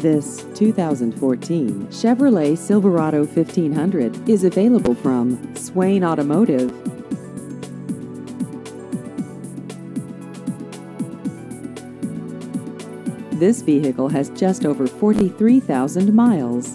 This 2014 Chevrolet Silverado 1500 is available from Swain Automotive. This vehicle has just over 43,000 miles.